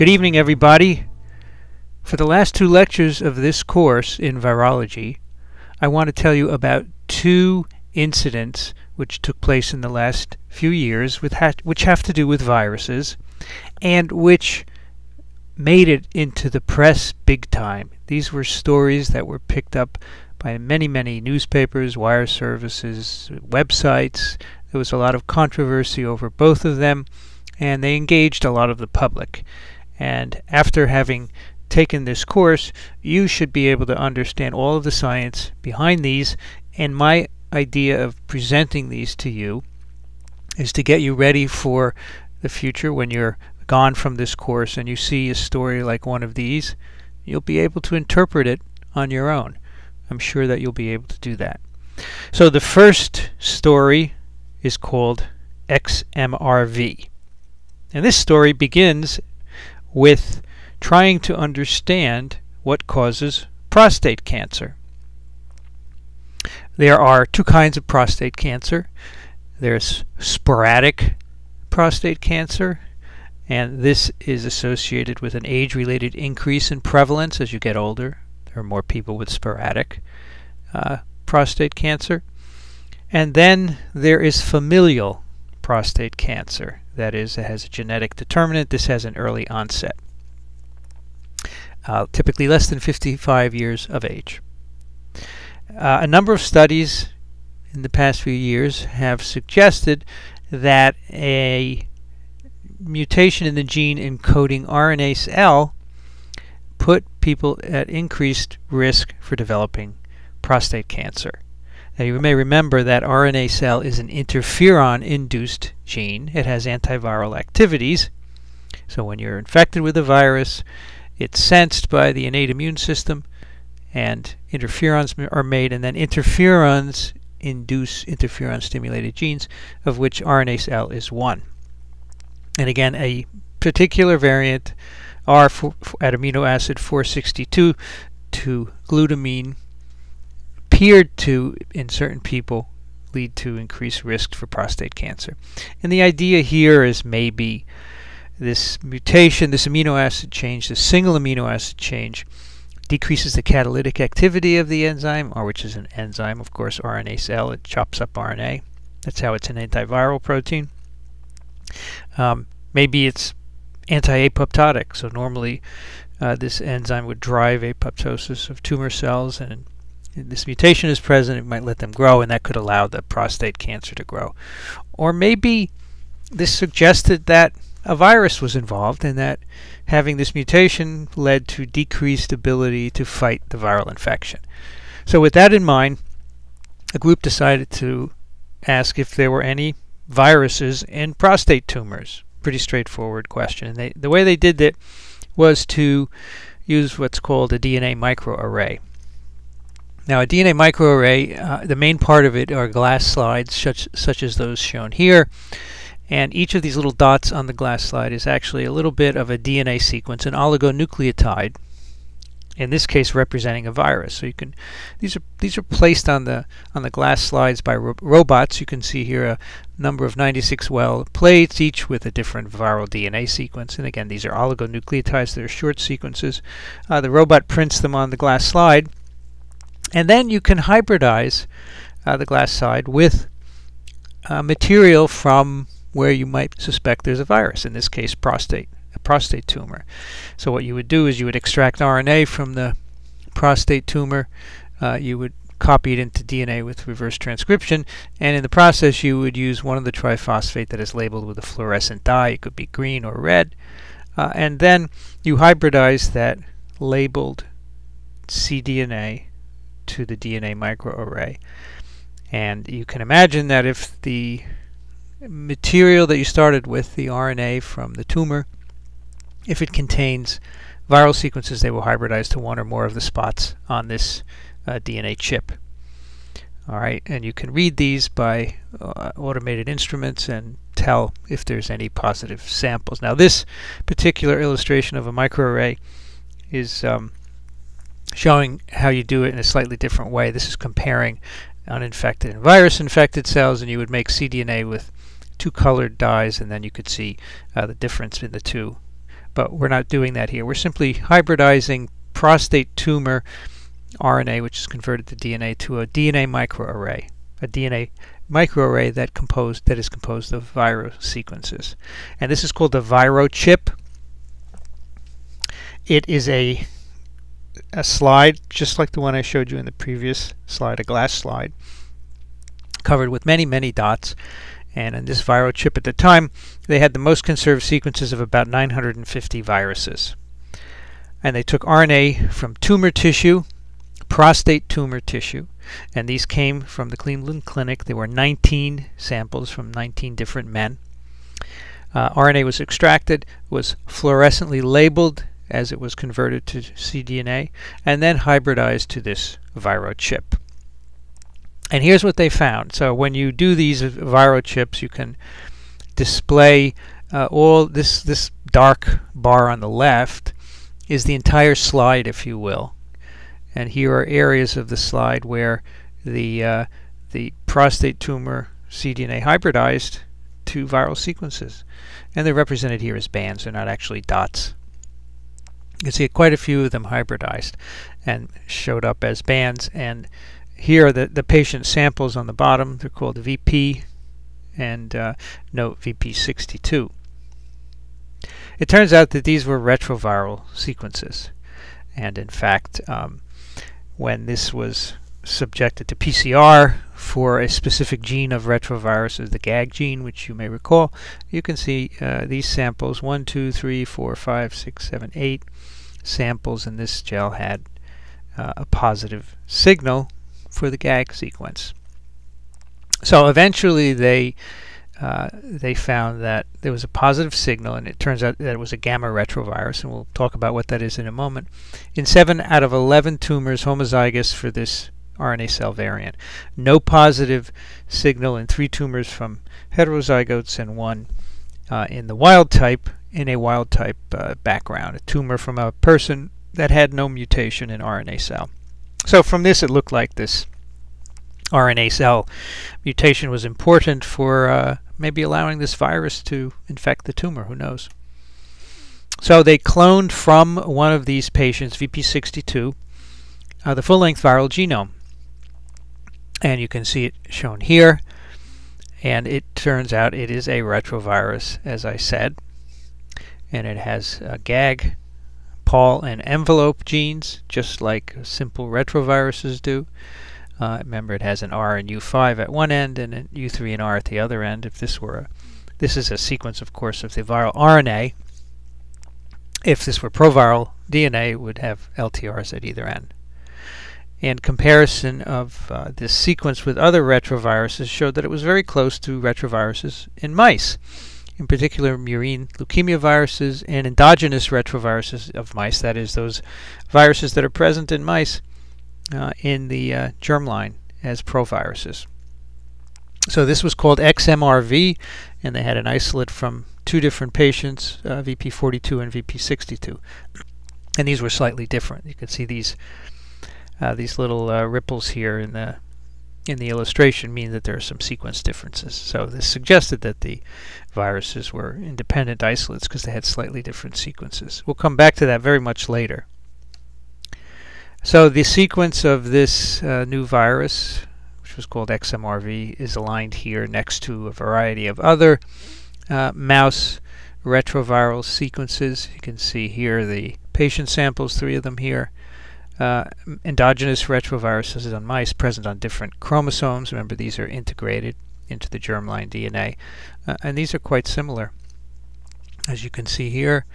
Good evening, everybody. For the last two lectures of this course in virology, I want to tell you about two incidents which took place in the last few years with ha which have to do with viruses and which made it into the press big time. These were stories that were picked up by many, many newspapers, wire services, websites. There was a lot of controversy over both of them, and they engaged a lot of the public. And after having taken this course, you should be able to understand all of the science behind these. And my idea of presenting these to you is to get you ready for the future when you're gone from this course and you see a story like one of these, you'll be able to interpret it on your own. I'm sure that you'll be able to do that. So the first story is called XMRV. And this story begins with trying to understand what causes prostate cancer. There are two kinds of prostate cancer. There's sporadic prostate cancer, and this is associated with an age-related increase in prevalence as you get older. There are more people with sporadic uh, prostate cancer. And then there is familial prostate cancer. That is, it has a genetic determinant. This has an early onset, uh, typically less than 55 years of age. Uh, a number of studies in the past few years have suggested that a mutation in the gene encoding RNase L put people at increased risk for developing prostate cancer. Now you may remember that RNase L is an interferon-induced gene. It has antiviral activities. So when you're infected with a virus, it's sensed by the innate immune system and interferons are made and then interferons induce interferon stimulated genes of which RNase L is one. And again a particular variant R at amino acid 462 to glutamine appeared to, in certain people, lead to increased risk for prostate cancer. And the idea here is maybe this mutation, this amino acid change, this single amino acid change, decreases the catalytic activity of the enzyme, or which is an enzyme, of course, RNase L. It chops up RNA. That's how it's an antiviral protein. Um, maybe it's anti-apoptotic. So normally uh, this enzyme would drive apoptosis of tumor cells and this mutation is present, it might let them grow, and that could allow the prostate cancer to grow. Or maybe this suggested that a virus was involved and that having this mutation led to decreased ability to fight the viral infection. So with that in mind, the group decided to ask if there were any viruses in prostate tumors. Pretty straightforward question. And they, the way they did it was to use what's called a DNA microarray. Now a DNA microarray, uh, the main part of it are glass slides such, such as those shown here. And each of these little dots on the glass slide is actually a little bit of a DNA sequence, an oligonucleotide, in this case representing a virus. So you can these are these are placed on the on the glass slides by ro robots. You can see here a number of 96 well plates, each with a different viral DNA sequence. And again, these are oligonucleotides. They're short sequences. Uh, the robot prints them on the glass slide and then you can hybridize uh, the glass side with uh, material from where you might suspect there's a virus, in this case prostate, a prostate tumor. So what you would do is you would extract RNA from the prostate tumor, uh, you would copy it into DNA with reverse transcription, and in the process you would use one of the triphosphate that is labeled with a fluorescent dye, it could be green or red, uh, and then you hybridize that labeled cDNA to the DNA microarray. And you can imagine that if the material that you started with, the RNA from the tumor, if it contains viral sequences, they will hybridize to one or more of the spots on this uh, DNA chip. Alright, and you can read these by uh, automated instruments and tell if there's any positive samples. Now this particular illustration of a microarray is um, showing how you do it in a slightly different way. This is comparing uninfected and virus-infected cells, and you would make cDNA with two colored dyes, and then you could see uh, the difference in the two but we're not doing that here. We're simply hybridizing prostate tumor RNA, which is converted to DNA, to a DNA microarray, a DNA microarray that composed that is composed of viral sequences, and this is called the ViroChip. It is a a slide just like the one I showed you in the previous slide, a glass slide, covered with many many dots. And in this ViroChip at the time, they had the most conserved sequences of about 950 viruses. And they took RNA from tumor tissue prostate tumor tissue. And these came from the Cleveland Clinic. There were 19 samples from 19 different men. Uh, RNA was extracted, was fluorescently labeled as it was converted to cDNA, and then hybridized to this ViroChip. And here's what they found. So when you do these ViroChips, you can display uh, all this this dark bar on the left is the entire slide, if you will and here are areas of the slide where the uh, the prostate tumor cDNA hybridized to viral sequences and they're represented here as bands they're not actually dots you can see quite a few of them hybridized and showed up as bands. And here are the, the patient samples on the bottom. They're called VP and uh, note VP62 it turns out that these were retroviral sequences. And in fact um, when this was subjected to PCR for a specific gene of retroviruses, the GAG gene, which you may recall, you can see uh, these samples, 1, 2, 3, 4, 5, 6, 7, 8 samples in this gel had uh, a positive signal for the GAG sequence. So eventually they uh, they found that there was a positive signal, and it turns out that it was a gamma retrovirus, and we'll talk about what that is in a moment, in 7 out of 11 tumors homozygous for this RNA cell variant. No positive signal in three tumors from heterozygotes and one uh, in the wild type, in a wild type uh, background, a tumor from a person that had no mutation in RNA cell. So from this it looked like this RNA cell mutation was important for uh, maybe allowing this virus to infect the tumor. Who knows? So they cloned from one of these patients, VP62, uh, the full-length viral genome. And you can see it shown here. And it turns out it is a retrovirus, as I said. And it has a GAG, Pol, and envelope genes, just like simple retroviruses do. Uh, remember, it has an R and U5 at one end and a U3 and R at the other end. If this were a, this is a sequence, of course, of the viral RNA. If this were proviral DNA, would have LTRs at either end. And comparison of uh, this sequence with other retroviruses showed that it was very close to retroviruses in mice. In particular, murine leukemia viruses and endogenous retroviruses of mice, that is, those viruses that are present in mice, uh, in the uh, germline as proviruses. So this was called XMRV, and they had an isolate from two different patients, uh, VP42 and VP62. And these were slightly different. You can see these uh, these little uh, ripples here in the in the illustration mean that there are some sequence differences. So this suggested that the viruses were independent isolates because they had slightly different sequences. We'll come back to that very much later. So the sequence of this uh, new virus, which was called XMRV, is aligned here next to a variety of other uh, mouse retroviral sequences. You can see here the patient samples, three of them here. Uh, endogenous retroviruses on mice present on different chromosomes. Remember, these are integrated into the germline DNA. Uh, and these are quite similar. As you can see here,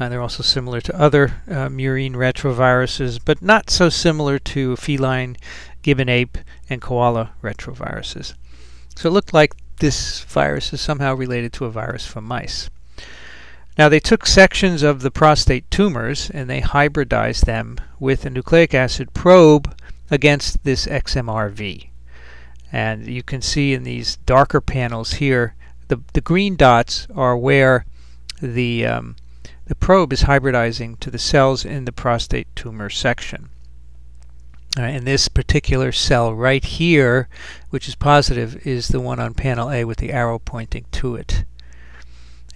uh, they're also similar to other uh, murine retroviruses, but not so similar to feline, gibbon ape, and koala retroviruses. So it looked like this virus is somehow related to a virus from mice. Now they took sections of the prostate tumors and they hybridized them with a nucleic acid probe against this XMRV. And you can see in these darker panels here, the, the green dots are where the um, the probe is hybridizing to the cells in the prostate tumor section. Uh, and this particular cell right here, which is positive, is the one on panel A with the arrow pointing to it.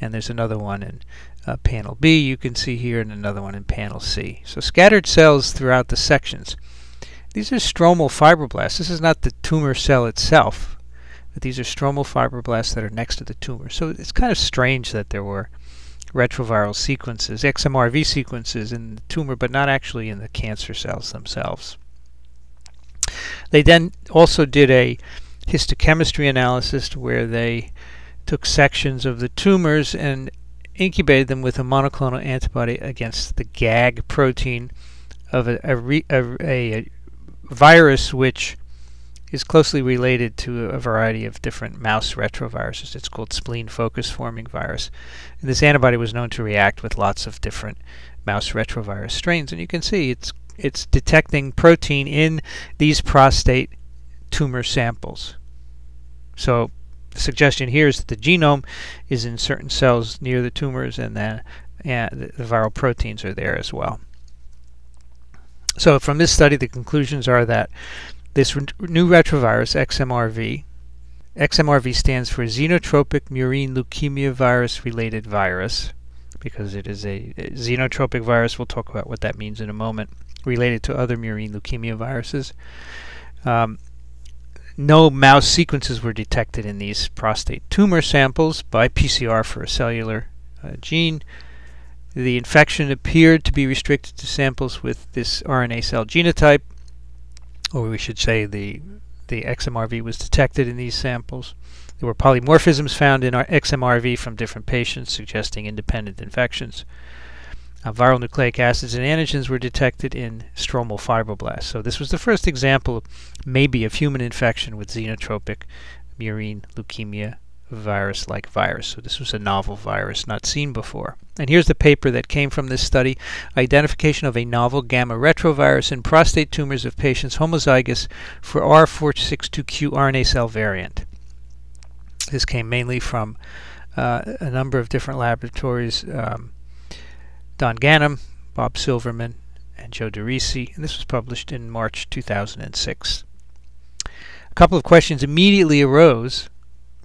And there's another one in uh, panel B you can see here and another one in panel C. So scattered cells throughout the sections. These are stromal fibroblasts. This is not the tumor cell itself, but these are stromal fibroblasts that are next to the tumor. So it's kind of strange that there were retroviral sequences, XMRV sequences in the tumor, but not actually in the cancer cells themselves. They then also did a histochemistry analysis where they took sections of the tumors and incubated them with a monoclonal antibody against the GAG protein of a, a, a, a virus which is closely related to a variety of different mouse retroviruses. It's called spleen focus forming virus. And this antibody was known to react with lots of different mouse retrovirus strains. And you can see it's it's detecting protein in these prostate tumor samples. So the suggestion here is that the genome is in certain cells near the tumors and then and the viral proteins are there as well. So from this study the conclusions are that this new retrovirus, XMRV, XMRV stands for xenotropic murine leukemia virus related virus because it is a, a xenotropic virus. We'll talk about what that means in a moment, related to other murine leukemia viruses. Um, no mouse sequences were detected in these prostate tumor samples by PCR for a cellular uh, gene. The infection appeared to be restricted to samples with this RNA cell genotype, or we should say the the XMRV was detected in these samples. There were polymorphisms found in our XMRV from different patients suggesting independent infections. Uh, viral nucleic acids and antigens were detected in stromal fibroblasts. So this was the first example, maybe, of human infection with xenotropic murine leukemia virus-like virus. So this was a novel virus not seen before. And here's the paper that came from this study, identification of a novel gamma retrovirus in prostate tumors of patients homozygous for R462Q RNA cell variant. This came mainly from uh, a number of different laboratories, um, Don Ganem, Bob Silverman, and Joe DeRisi, and this was published in March 2006. A couple of questions immediately arose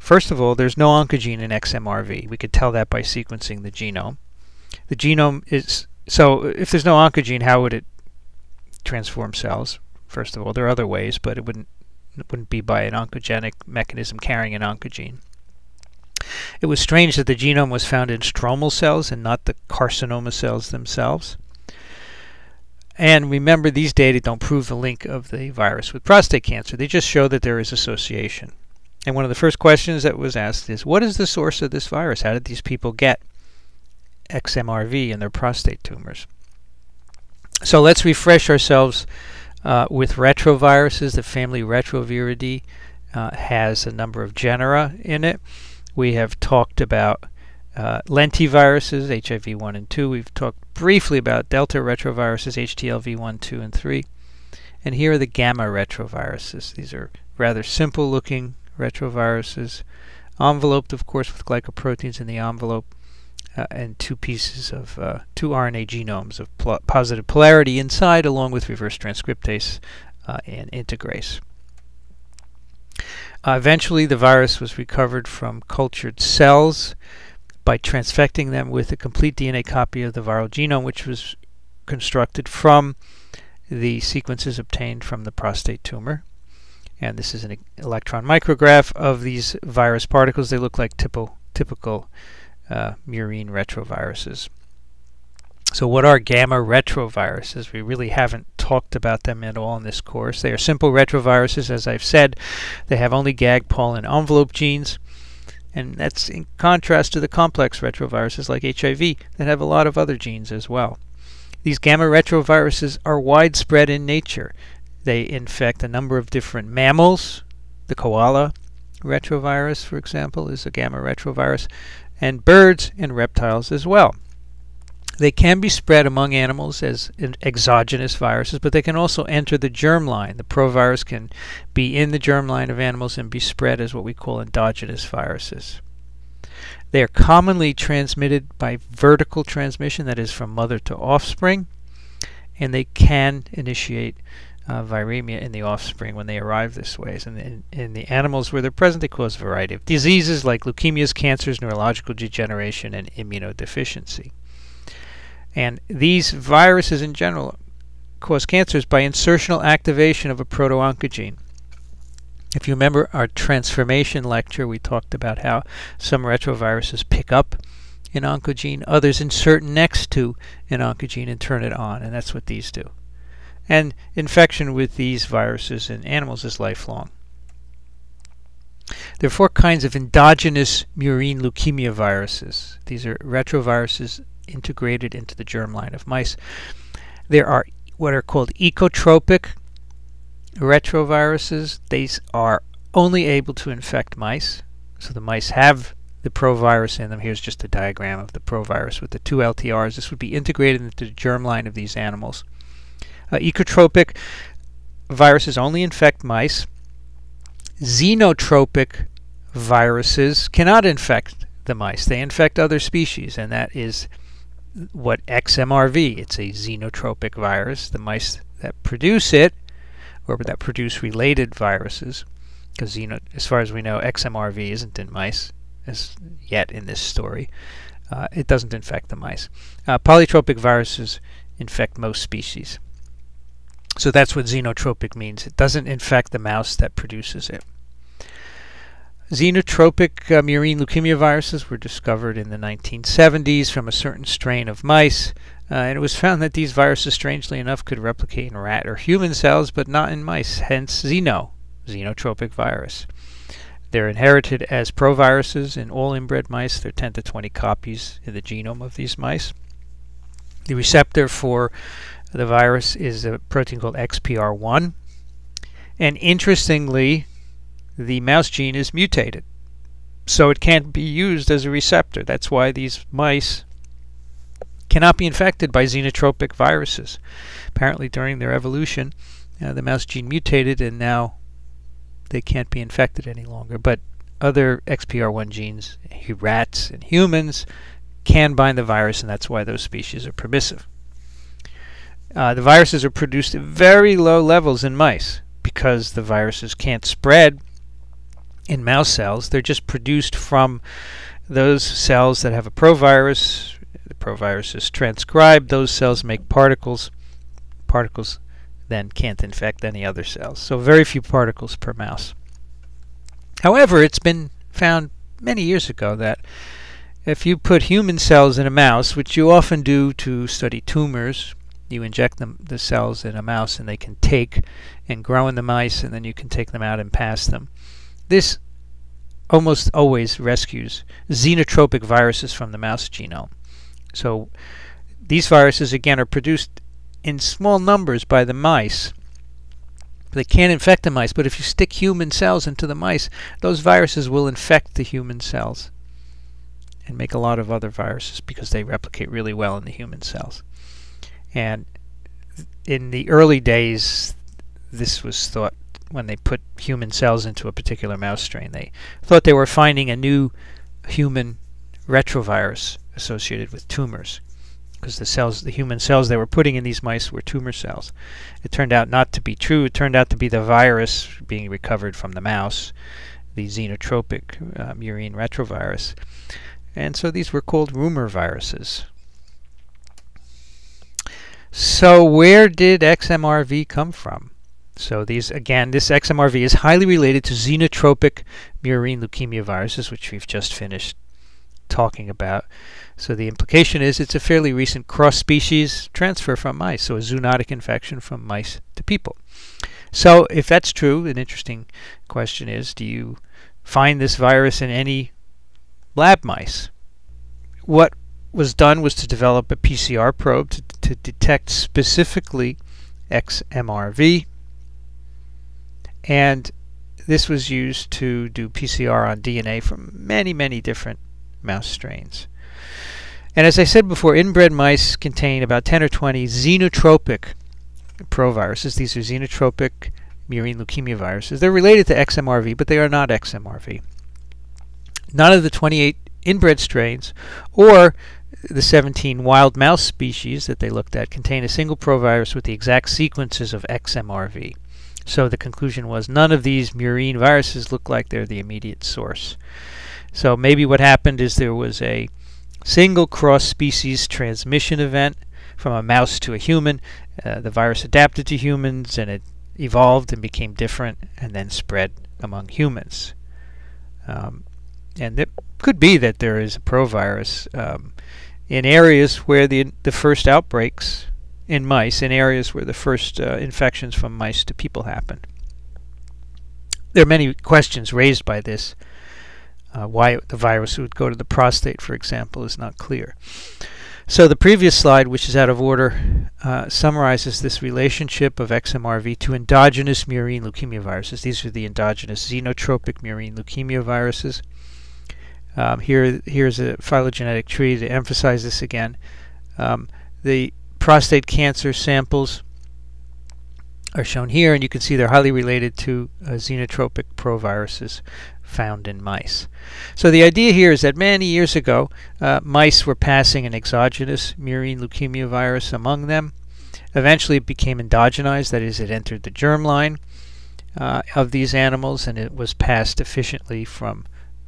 First of all, there's no oncogene in XMRV. We could tell that by sequencing the genome. The genome is so if there's no oncogene, how would it transform cells? First of all, there are other ways, but it wouldn't it wouldn't be by an oncogenic mechanism carrying an oncogene. It was strange that the genome was found in stromal cells and not the carcinoma cells themselves. And remember, these data don't prove the link of the virus with prostate cancer. They just show that there is association. And one of the first questions that was asked is, what is the source of this virus? How did these people get XMRV in their prostate tumors? So let's refresh ourselves uh, with retroviruses. The family Retroviridae uh, has a number of genera in it. We have talked about uh, lentiviruses, HIV1 and 2. We've talked briefly about delta retroviruses, HTLV1, 2, and 3. And here are the gamma retroviruses. These are rather simple looking retroviruses, enveloped, of course, with glycoproteins in the envelope, uh, and two pieces of uh, two RNA genomes of positive polarity inside, along with reverse transcriptase uh, and integrase. Uh, eventually, the virus was recovered from cultured cells by transfecting them with a complete DNA copy of the viral genome, which was constructed from the sequences obtained from the prostate tumor. And this is an electron micrograph of these virus particles. They look like typical, typical uh, murine retroviruses. So what are gamma retroviruses? We really haven't talked about them at all in this course. They are simple retroviruses, as I've said. They have only GAG, POL, and envelope genes. And that's in contrast to the complex retroviruses like HIV that have a lot of other genes as well. These gamma retroviruses are widespread in nature. They infect a number of different mammals. The koala retrovirus, for example, is a gamma retrovirus, and birds and reptiles as well. They can be spread among animals as exogenous viruses, but they can also enter the germline. The provirus can be in the germline of animals and be spread as what we call endogenous viruses. They are commonly transmitted by vertical transmission, that is from mother to offspring, and they can initiate uh, viremia in the offspring when they arrive this way. And in, in the animals where they're present, they cause a variety of diseases like leukemias, cancers, neurological degeneration, and immunodeficiency. And these viruses in general cause cancers by insertional activation of a proto-oncogene. If you remember our transformation lecture, we talked about how some retroviruses pick up an oncogene, others insert next to an oncogene and turn it on, and that's what these do. And infection with these viruses in animals is lifelong. There are four kinds of endogenous murine leukemia viruses. These are retroviruses integrated into the germline of mice. There are what are called ecotropic retroviruses. These are only able to infect mice. So the mice have the provirus in them. Here's just a diagram of the provirus with the two LTRs. This would be integrated into the germline of these animals. Uh, ecotropic viruses only infect mice. Xenotropic viruses cannot infect the mice. They infect other species, and that is what XMRV. It's a xenotropic virus. The mice that produce it, or that produce related viruses, because as far as we know, XMRV isn't in mice as yet in this story. Uh, it doesn't infect the mice. Uh, polytropic viruses infect most species. So that's what xenotropic means. It doesn't infect the mouse that produces it. Xenotropic uh, murine leukemia viruses were discovered in the 1970s from a certain strain of mice, uh, and it was found that these viruses, strangely enough, could replicate in rat or human cells, but not in mice, hence xeno, xenotropic virus. They're inherited as proviruses in all inbred mice. There are 10 to 20 copies in the genome of these mice. The receptor for the virus is a protein called XPR1. And interestingly, the mouse gene is mutated. So it can't be used as a receptor. That's why these mice cannot be infected by xenotropic viruses. Apparently, during their evolution, uh, the mouse gene mutated and now they can't be infected any longer. But other XPR1 genes, rats and humans, can bind the virus, and that's why those species are permissive. Uh, the viruses are produced at very low levels in mice because the viruses can't spread in mouse cells. They're just produced from those cells that have a provirus. The provirus is transcribed. Those cells make particles. Particles then can't infect any other cells. So very few particles per mouse. However, it's been found many years ago that if you put human cells in a mouse, which you often do to study tumors, you inject them, the cells in a mouse and they can take and grow in the mice and then you can take them out and pass them. This almost always rescues xenotropic viruses from the mouse genome. So these viruses again are produced in small numbers by the mice. They can't infect the mice, but if you stick human cells into the mice, those viruses will infect the human cells and make a lot of other viruses because they replicate really well in the human cells. And in the early days, this was thought when they put human cells into a particular mouse strain. They thought they were finding a new human retrovirus associated with tumors because the cells, the human cells they were putting in these mice were tumor cells. It turned out not to be true. It turned out to be the virus being recovered from the mouse, the xenotropic um, murine retrovirus. And so these were called rumor viruses. So where did XMRV come from? So these again, this XMRV is highly related to xenotropic murine leukemia viruses, which we've just finished talking about. So the implication is it's a fairly recent cross-species transfer from mice, so a zoonotic infection from mice to people. So if that's true, an interesting question is, do you find this virus in any lab mice? What was done was to develop a PCR probe to, to detect specifically XMRV. And this was used to do PCR on DNA from many, many different mouse strains. And as I said before, inbred mice contain about 10 or 20 xenotropic proviruses. These are xenotropic murine leukemia viruses. They're related to XMRV, but they are not XMRV. None of the 28 inbred strains or the 17 wild mouse species that they looked at contain a single provirus with the exact sequences of XMRV. So the conclusion was none of these murine viruses look like they're the immediate source. So maybe what happened is there was a single cross-species transmission event from a mouse to a human. Uh, the virus adapted to humans and it evolved and became different and then spread among humans. Um, and it could be that there is a provirus um, in areas where the the first outbreaks in mice, in areas where the first uh, infections from mice to people happen. There are many questions raised by this. Uh, why the virus would go to the prostate, for example, is not clear. So the previous slide, which is out of order, uh, summarizes this relationship of XMRV to endogenous murine leukemia viruses. These are the endogenous xenotropic murine leukemia viruses. Um, here, here's a phylogenetic tree to emphasize this again. Um, the prostate cancer samples are shown here, and you can see they're highly related to uh, xenotropic proviruses found in mice. So the idea here is that many years ago, uh, mice were passing an exogenous murine leukemia virus among them. Eventually, it became endogenized, that is, it entered the germline uh, of these animals, and it was passed efficiently from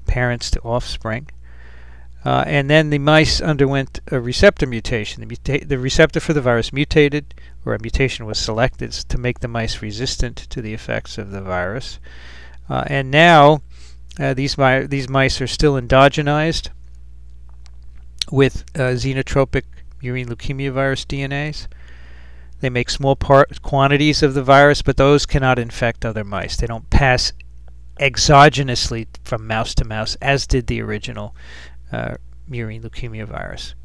parents to offspring. Uh, and then the mice underwent a receptor mutation. The, muta the, receptor for the virus mutated, or a mutation was selected to make the mice resistant to the effects of the virus. Uh, and now uh, these, these mice are still endogenized with uh, xenotropic murine leukemia virus DNAs. They make small quantities of the virus, but those cannot infect other mice. They don't pass exogenously from mouse to mouse, as did the original uh, murine leukemia virus.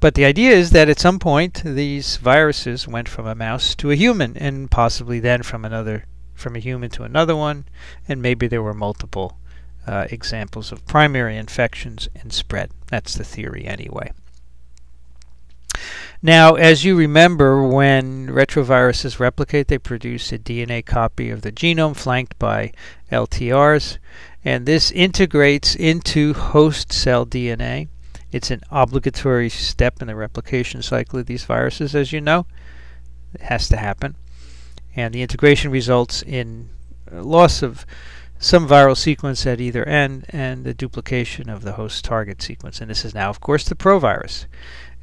But the idea is that at some point these viruses went from a mouse to a human, and possibly then from another, from a human to another one, and maybe there were multiple uh, examples of primary infections and spread. That's the theory anyway. Now, as you remember, when retroviruses replicate, they produce a DNA copy of the genome flanked by LTRs, and this integrates into host cell DNA. It's an obligatory step in the replication cycle of these viruses, as you know. It has to happen. And the integration results in loss of some viral sequence at either end and the duplication of the host target sequence. And this is now, of course, the provirus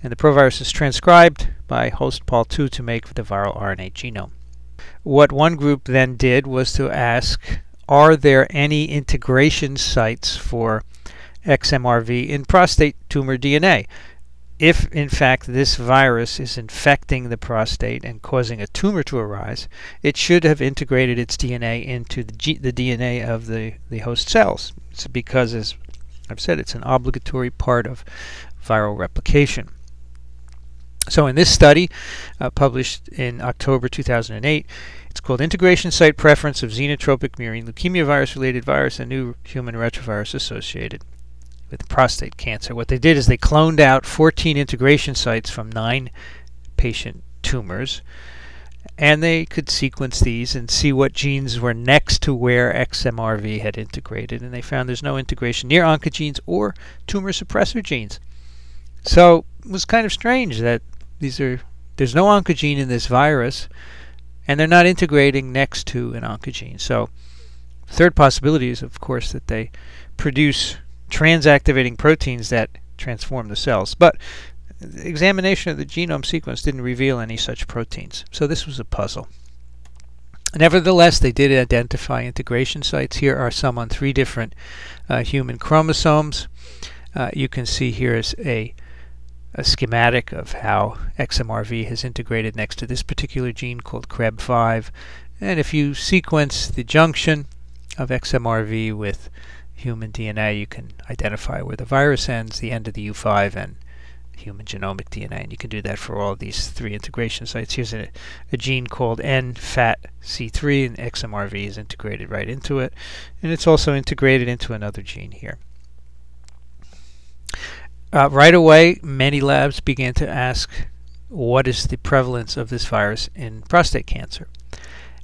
and the provirus is transcribed by host Pol2 to make the viral RNA genome. What one group then did was to ask, are there any integration sites for XMRV in prostate tumor DNA? If, in fact, this virus is infecting the prostate and causing a tumor to arise, it should have integrated its DNA into the, G the DNA of the, the host cells. It's because, as I've said, it's an obligatory part of viral replication. So in this study, uh, published in October 2008, it's called Integration Site Preference of Xenotropic Murine Leukemia Virus-Related Virus and New Human Retrovirus Associated with Prostate Cancer. What they did is they cloned out 14 integration sites from nine patient tumors, and they could sequence these and see what genes were next to where XMRV had integrated, and they found there's no integration near oncogenes or tumor suppressor genes. So it was kind of strange that these are there's no oncogene in this virus, and they're not integrating next to an oncogene. So third possibility is, of course, that they produce transactivating proteins that transform the cells. But the examination of the genome sequence didn't reveal any such proteins. So this was a puzzle. Nevertheless, they did identify integration sites. Here are some on three different uh, human chromosomes. Uh, you can see here is a a schematic of how XMRV has integrated next to this particular gene called CREB5. And if you sequence the junction of XMRV with human DNA, you can identify where the virus ends, the end of the U5, and human genomic DNA. And you can do that for all these three integration sites. Here's a, a gene called NFAT-C3, and XMRV is integrated right into it. And it's also integrated into another gene here. Uh, right away, many labs began to ask what is the prevalence of this virus in prostate cancer.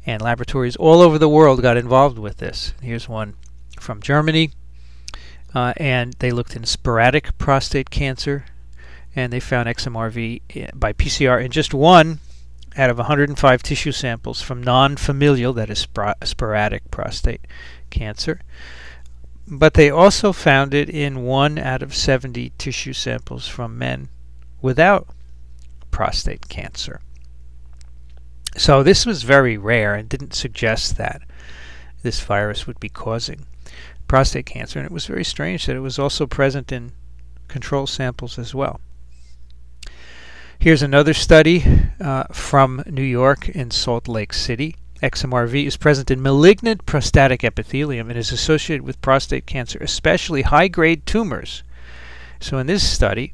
And laboratories all over the world got involved with this. Here's one from Germany. Uh, and they looked in sporadic prostate cancer and they found XMRV eh, by PCR in just one out of 105 tissue samples from non-familial, that is sporadic prostate cancer. But they also found it in one out of 70 tissue samples from men without prostate cancer. So this was very rare and didn't suggest that this virus would be causing prostate cancer. And it was very strange that it was also present in control samples as well. Here's another study uh, from New York in Salt Lake City. XMRV is present in malignant prostatic epithelium and is associated with prostate cancer, especially high-grade tumors. So in this study,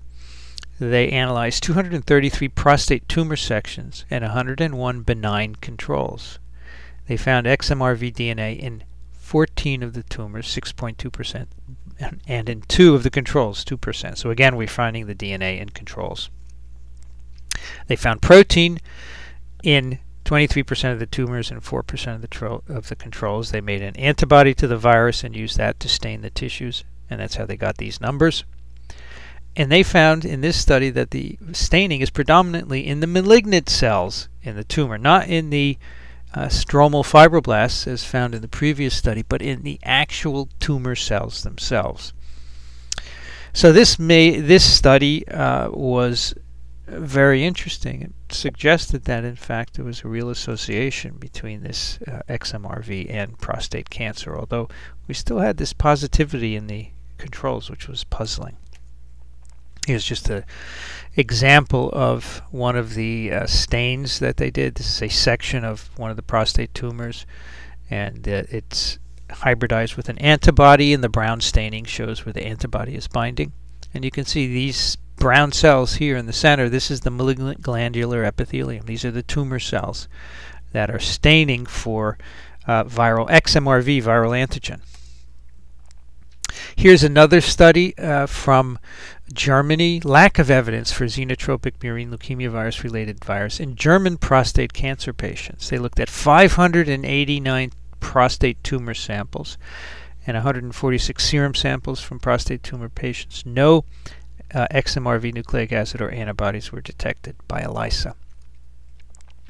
they analyzed 233 prostate tumor sections and 101 benign controls. They found XMRV DNA in 14 of the tumors, 6.2%, and in two of the controls, 2%. So again, we're finding the DNA in controls. They found protein in 23% of the tumors and 4% of the, of the controls. They made an antibody to the virus and used that to stain the tissues, and that's how they got these numbers. And they found in this study that the staining is predominantly in the malignant cells in the tumor, not in the uh, stromal fibroblasts as found in the previous study, but in the actual tumor cells themselves. So this may this study uh, was very interesting. It suggested that, in fact, there was a real association between this uh, XMRV and prostate cancer, although we still had this positivity in the controls, which was puzzling. Here's just an example of one of the uh, stains that they did. This is a section of one of the prostate tumors, and uh, it's hybridized with an antibody, and the brown staining shows where the antibody is binding. And you can see these brown cells here in the center, this is the malignant glandular epithelium. These are the tumor cells that are staining for uh, viral XMRV, viral antigen. Here's another study uh, from Germany. Lack of evidence for xenotropic murine leukemia virus related virus in German prostate cancer patients. They looked at 589 prostate tumor samples and 146 serum samples from prostate tumor patients. No uh, XMRV nucleic acid or antibodies were detected by ELISA.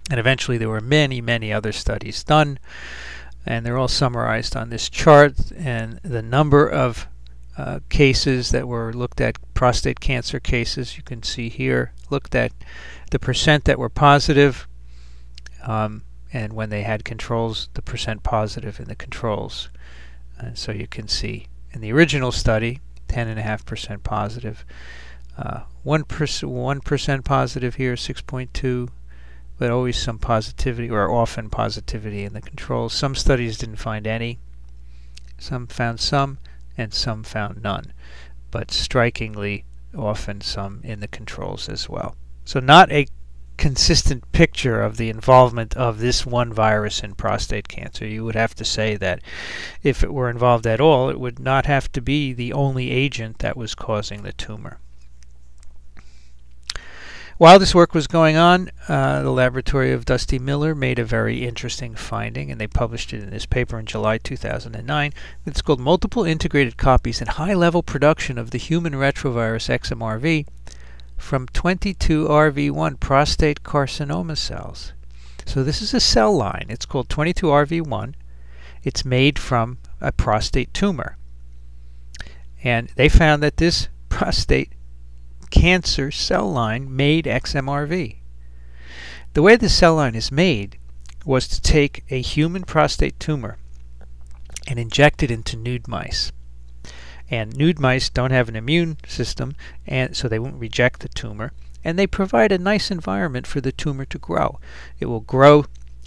And eventually there were many, many other studies done, and they're all summarized on this chart. And the number of uh, cases that were looked at, prostate cancer cases, you can see here, looked at the percent that were positive, um, and when they had controls, the percent positive in the controls. So you can see in the original study, 10.5% positive. Uh, 1%, 1% positive here, 6.2, but always some positivity, or often positivity in the controls. Some studies didn't find any. Some found some, and some found none. But strikingly, often some in the controls as well. So not a consistent picture of the involvement of this one virus in prostate cancer. You would have to say that if it were involved at all, it would not have to be the only agent that was causing the tumor. While this work was going on, uh, the laboratory of Dusty Miller made a very interesting finding, and they published it in this paper in July 2009. It's called Multiple Integrated Copies and High-Level Production of the Human Retrovirus XMRV from 22RV1 prostate carcinoma cells. So this is a cell line. It's called 22RV1. It's made from a prostate tumor. And they found that this prostate cancer cell line made XMRV. The way the cell line is made was to take a human prostate tumor and inject it into nude mice. And nude mice don't have an immune system, and so they won't reject the tumor. And they provide a nice environment for the tumor to grow. It will grow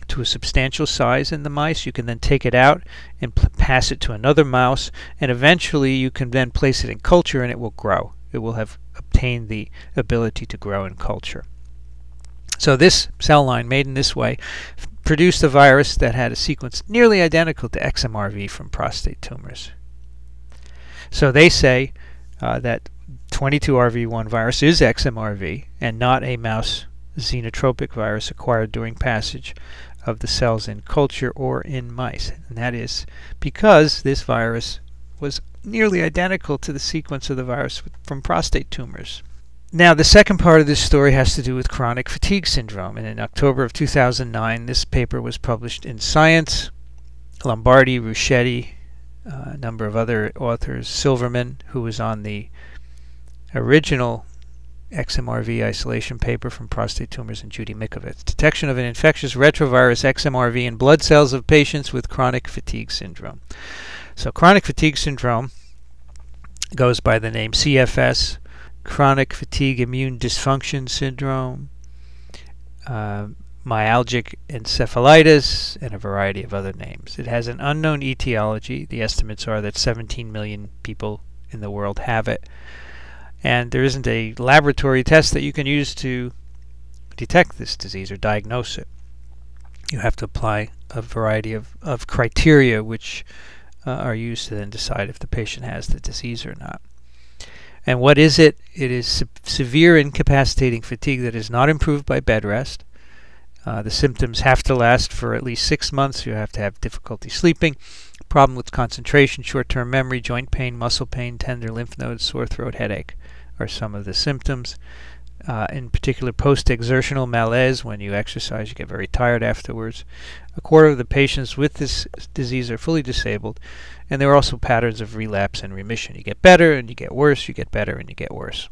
to a substantial size in the mice. You can then take it out and pass it to another mouse, and eventually you can then place it in culture and it will grow. It will have obtained the ability to grow in culture. So this cell line made in this way produced a virus that had a sequence nearly identical to XMRV from prostate tumors. So they say uh, that 22RV1 virus is XMRV and not a mouse xenotropic virus acquired during passage of the cells in culture or in mice. And that is because this virus was nearly identical to the sequence of the virus from prostate tumors. now, the second part of this story has to do with chronic fatigue syndrome. And in October of 2009, this paper was published in Science. Lombardi, Ruscetti, uh, a number of other authors, Silverman, who was on the original XMRV isolation paper from prostate tumors, and Judy Mikovits. Detection of an infectious retrovirus XMRV in blood cells of patients with chronic fatigue syndrome. So, chronic fatigue syndrome goes by the name CFS, chronic fatigue immune dysfunction syndrome, uh, myalgic encephalitis, and a variety of other names. It has an unknown etiology. The estimates are that 17 million people in the world have it and there isn't a laboratory test that you can use to detect this disease or diagnose it. You have to apply a variety of, of criteria which uh, are used to then decide if the patient has the disease or not. And what is it? It is se severe incapacitating fatigue that is not improved by bed rest. Uh, the symptoms have to last for at least six months. You have to have difficulty sleeping, problem with concentration, short-term memory, joint pain, muscle pain, tender lymph nodes, sore throat, headache are some of the symptoms. Uh, in particular, post-exertional malaise, when you exercise, you get very tired afterwards. A quarter of the patients with this disease are fully disabled, and there are also patterns of relapse and remission. You get better, and you get worse, you get better, and you get worse.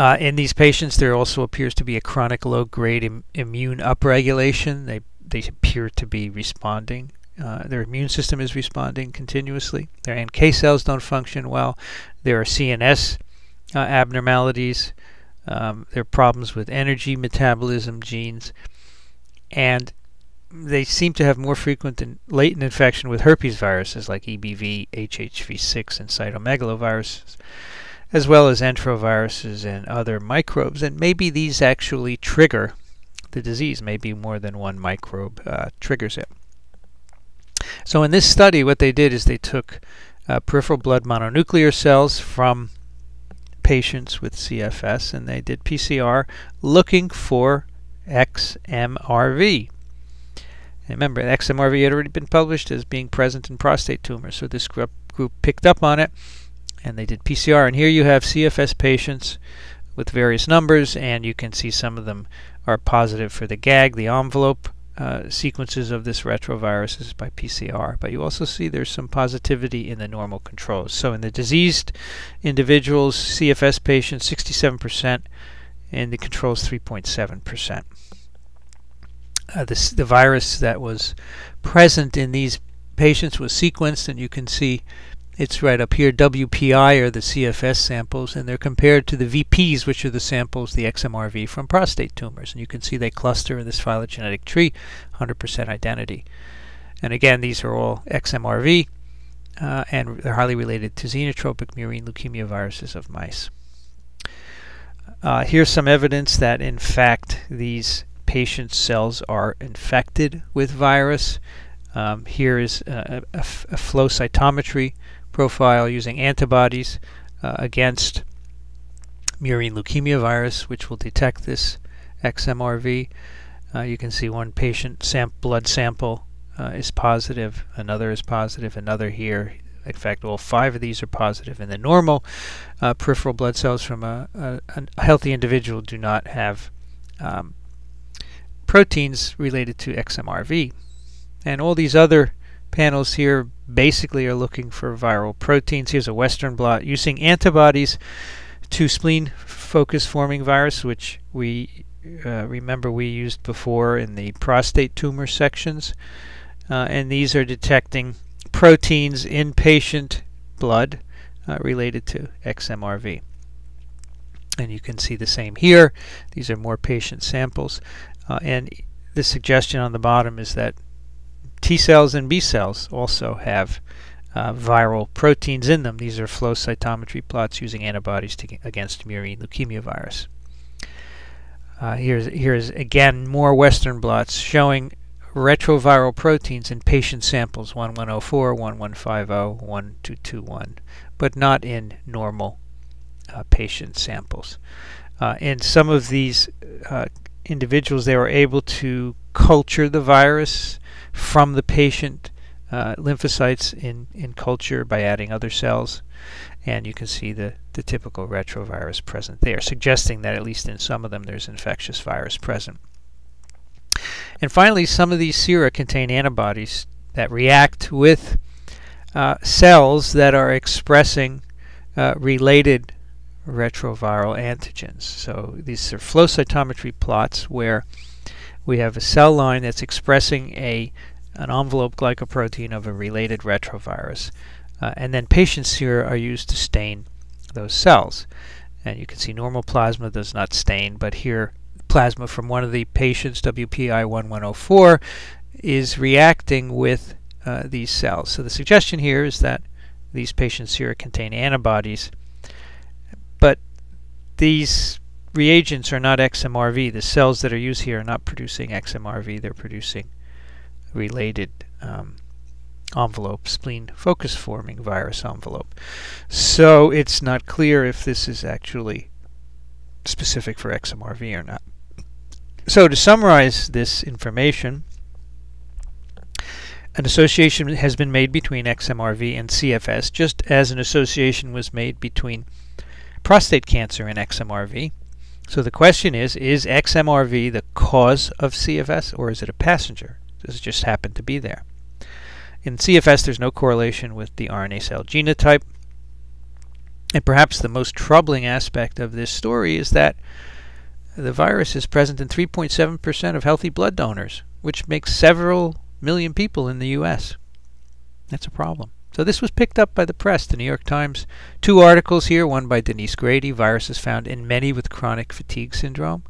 Uh, in these patients, there also appears to be a chronic low-grade Im immune upregulation. They, they appear to be responding uh, their immune system is responding continuously. Their NK cells don't function well. There are CNS uh, abnormalities. Um, there are problems with energy metabolism genes. And they seem to have more frequent and latent infection with herpes viruses like EBV, HHV6, and cytomegaloviruses, as well as enteroviruses and other microbes. And maybe these actually trigger the disease. Maybe more than one microbe uh, triggers it. So in this study, what they did is they took uh, peripheral blood mononuclear cells from patients with CFS and they did PCR looking for XMRV. And remember, XMRV had already been published as being present in prostate tumors, so this group, group picked up on it and they did PCR. And here you have CFS patients with various numbers, and you can see some of them are positive for the GAG, the envelope uh, sequences of this retrovirus is by PCR, but you also see there's some positivity in the normal controls. So in the diseased individuals, CFS patients, 67%, and the controls 3.7%. Uh, this, the virus that was present in these patients was sequenced, and you can see it's right up here. WPI are the CFS samples, and they're compared to the VPs, which are the samples, the XMRV from prostate tumors. And you can see they cluster in this phylogenetic tree, 100% identity. And again, these are all XMRV, uh, and they're highly related to xenotropic murine leukemia viruses of mice. Uh, here's some evidence that, in fact, these patient cells are infected with virus. Um, here is a, a, a flow cytometry profile using antibodies uh, against murine leukemia virus, which will detect this XMRV. Uh, you can see one patient sam blood sample uh, is positive, another is positive, another here. In fact, all five of these are positive. And the normal uh, peripheral blood cells from a, a, a, healthy individual do not have um, proteins related to XMRV. And all these other panels here basically are looking for viral proteins. Here's a Western blot using antibodies to spleen focus forming virus, which we uh, remember we used before in the prostate tumor sections. Uh, and these are detecting proteins in patient blood uh, related to XMRV. And you can see the same here. These are more patient samples. Uh, and the suggestion on the bottom is that T cells and B cells also have uh, viral proteins in them. These are flow cytometry plots using antibodies to, against murine leukemia virus. Uh, here's, here's again more Western blots showing retroviral proteins in patient samples 1104, 1150, 1221, but not in normal uh, patient samples. Uh, in some of these uh, individuals, they were able to culture the virus from the patient uh, lymphocytes in, in culture by adding other cells. And you can see the, the typical retrovirus present there, suggesting that at least in some of them there's infectious virus present. And finally, some of these sera contain antibodies that react with uh, cells that are expressing uh, related retroviral antigens. So these are flow cytometry plots where we have a cell line that's expressing a an envelope glycoprotein of a related retrovirus. Uh, and then patient sera are used to stain those cells. And you can see normal plasma does not stain, but here plasma from one of the patients, WPI1104, is reacting with uh, these cells. So the suggestion here is that these patient sera contain antibodies, but these reagents are not XMRV. The cells that are used here are not producing XMRV, they're producing related um, envelope, spleen focus forming virus envelope. So it's not clear if this is actually specific for XMRV or not. So to summarize this information, an association has been made between XMRV and CFS, just as an association was made between prostate cancer and XMRV. So the question is, is XMRV the cause of CFS or is it a passenger? Does it just happen to be there? In CFS, there's no correlation with the RNA cell genotype. And perhaps the most troubling aspect of this story is that the virus is present in 3.7% of healthy blood donors, which makes several million people in the U.S. That's a problem. So this was picked up by the press, the New York Times. Two articles here, one by Denise Grady, viruses found in many with chronic fatigue syndrome.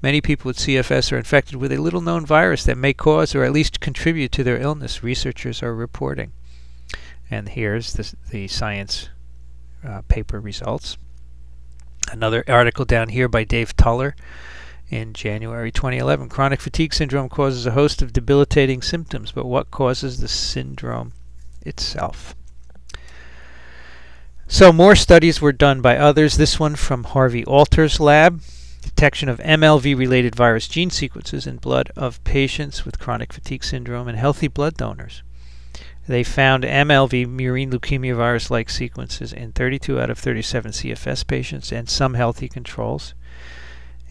Many people with CFS are infected with a little known virus that may cause or at least contribute to their illness, researchers are reporting. And here's the, the science uh, paper results. Another article down here by Dave Tuller in January 2011. Chronic fatigue syndrome causes a host of debilitating symptoms, but what causes the syndrome itself? So more studies were done by others. This one from Harvey Alter's lab detection of MLV-related virus gene sequences in blood of patients with chronic fatigue syndrome and healthy blood donors. They found MLV murine leukemia virus-like sequences in 32 out of 37 CFS patients and some healthy controls.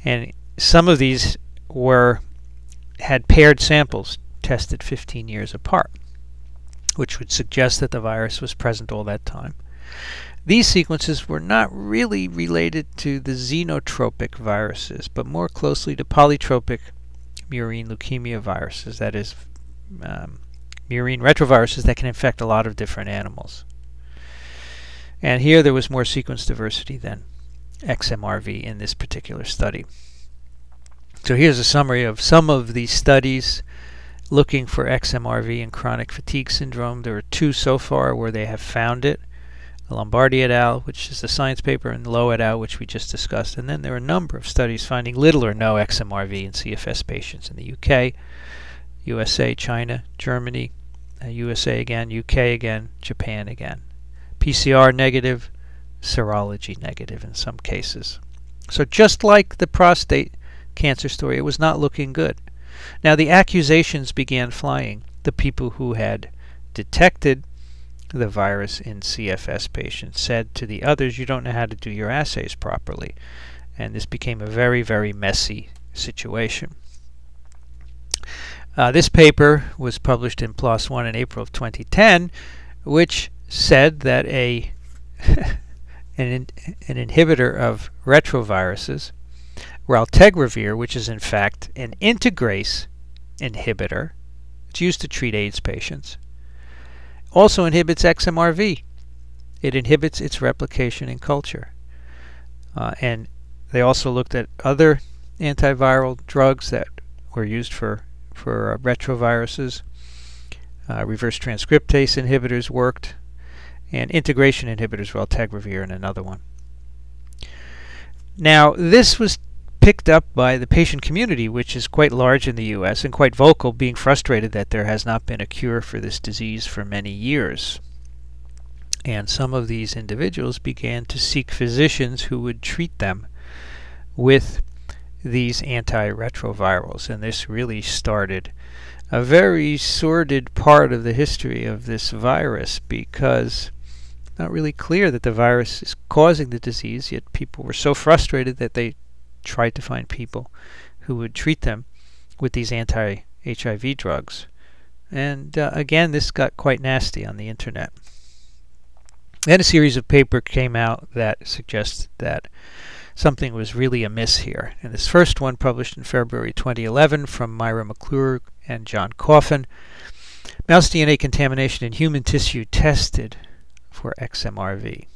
And some of these were had paired samples tested 15 years apart, which would suggest that the virus was present all that time. These sequences were not really related to the xenotropic viruses, but more closely to polytropic murine leukemia viruses, that is, um, murine retroviruses that can infect a lot of different animals. And here there was more sequence diversity than XMRV in this particular study. So here's a summary of some of these studies looking for XMRV in chronic fatigue syndrome. There are two so far where they have found it. Lombardi et al., which is the science paper, and Lowe et al., which we just discussed. And then there are a number of studies finding little or no XMRV in CFS patients in the UK, USA, China, Germany, uh, USA again, UK again, Japan again. PCR negative, serology negative in some cases. So just like the prostate cancer story, it was not looking good. Now the accusations began flying. The people who had detected the virus in CFS patients said to the others, you don't know how to do your assays properly. And this became a very, very messy situation. Uh, this paper was published in PLOS One in April of 2010, which said that a an, in, an inhibitor of retroviruses, raltegravir, which is in fact an integrase inhibitor, it's used to treat AIDS patients, also inhibits XMRV. It inhibits its replication in culture. Uh, and they also looked at other antiviral drugs that were used for, for uh, retroviruses. Uh, reverse transcriptase inhibitors worked, and integration inhibitors, raltegravir and another one. Now, this was picked up by the patient community, which is quite large in the U.S. and quite vocal, being frustrated that there has not been a cure for this disease for many years. And some of these individuals began to seek physicians who would treat them with these antiretrovirals. And this really started a very sordid part of the history of this virus because not really clear that the virus is causing the disease, yet people were so frustrated that they tried to find people who would treat them with these anti-HIV drugs. And uh, again, this got quite nasty on the internet. Then a series of papers came out that suggested that something was really amiss here. And this first one, published in February 2011 from Myra McClure and John Coffin, mouse DNA contamination in human tissue tested for XMRV.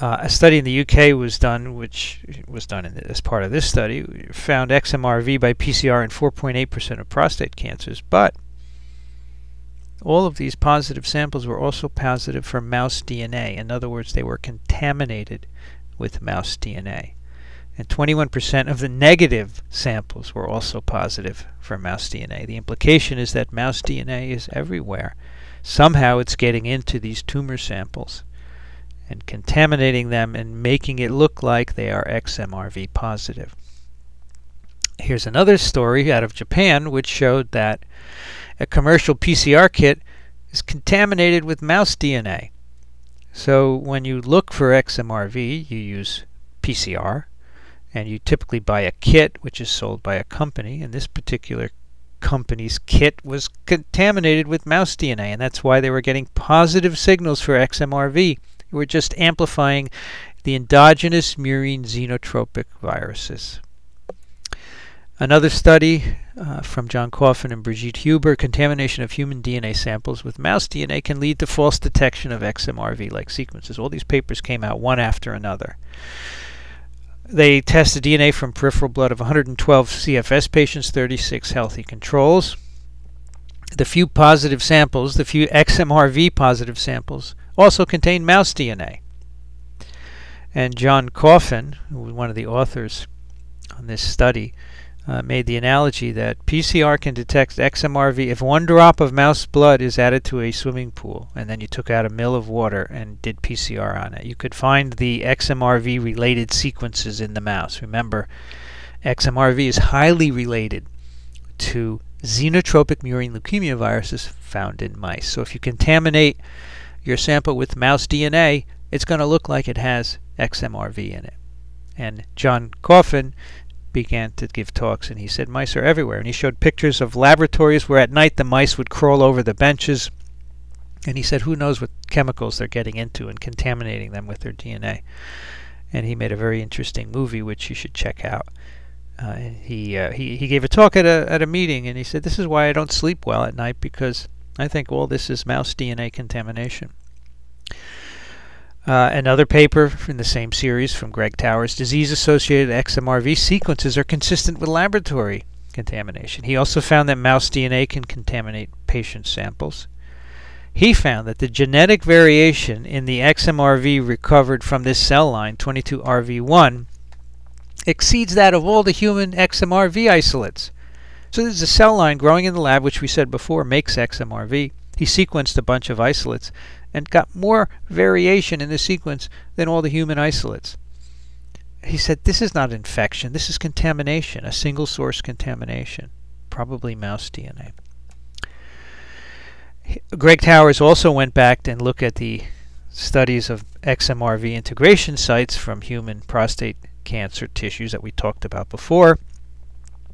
Uh, a study in the UK was done, which was done in, as part of this study, found XMRV by PCR in 4.8% of prostate cancers, but all of these positive samples were also positive for mouse DNA. In other words, they were contaminated with mouse DNA. And 21% of the negative samples were also positive for mouse DNA. The implication is that mouse DNA is everywhere. Somehow it's getting into these tumor samples and contaminating them and making it look like they are XMRV positive. Here's another story out of Japan which showed that a commercial PCR kit is contaminated with mouse DNA. So when you look for XMRV, you use PCR, and you typically buy a kit which is sold by a company. And this particular company's kit was contaminated with mouse DNA, and that's why they were getting positive signals for XMRV. They were just amplifying the endogenous murine xenotropic viruses. Another study uh, from John Coffin and Brigitte Huber, contamination of human DNA samples with mouse DNA can lead to false detection of XMRV-like sequences. All these papers came out one after another. They tested DNA from peripheral blood of 112 CFS patients, 36 healthy controls. The few positive samples, the few XMRV positive samples, also contained mouse DNA. And John Coffin, who was one of the authors on this study, uh, made the analogy that PCR can detect XMRV if one drop of mouse blood is added to a swimming pool and then you took out a mill of water and did PCR on it. You could find the XMRV related sequences in the mouse. Remember, XMRV is highly related to xenotropic murine leukemia viruses found in mice. So if you contaminate your sample with mouse DNA, it's going to look like it has XMRV in it. And John Coffin began to give talks and he said mice are everywhere. And he showed pictures of laboratories where at night the mice would crawl over the benches. And he said who knows what chemicals they're getting into and contaminating them with their DNA and he made a very interesting movie which you should check out. Uh, he, uh, he he gave a talk at a at a meeting and he said this is why I don't sleep well at night because I think well, this is mouse DNA contamination uh, another paper in the same series from Greg Towers, disease-associated XMRV sequences are consistent with laboratory contamination. He also found that mouse DNA can contaminate patient samples. He found that the genetic variation in the XMRV recovered from this cell line, 22RV1, exceeds that of all the human XMRV isolates. So there's a cell line growing in the lab, which we said before makes XMRV. He sequenced a bunch of isolates and got more variation in the sequence than all the human isolates. He said, this is not infection, this is contamination, a single source contamination, probably mouse DNA. Greg Towers also went back and looked at the studies of XMRV integration sites from human prostate cancer tissues that we talked about before.